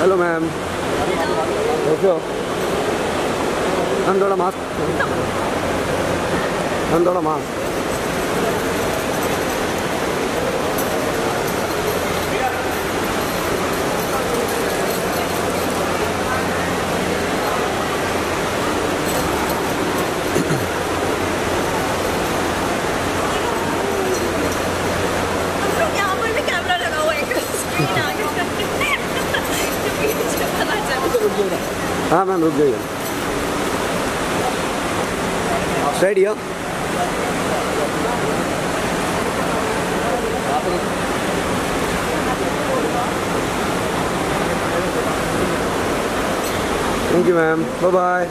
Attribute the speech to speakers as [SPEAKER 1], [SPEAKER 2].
[SPEAKER 1] Hello ma'am कैसे हो ma'am थोड़ा मास्क मैम थोड़ा मास्क ರುಬ್ಬಿದೆ ಹಾಂ ಮ್ಯಾಮ್ ರುಬ್ಬಿದೆ ಸ್ಟೇಡಿಯೋ Thank you, ma'am. Bye-bye.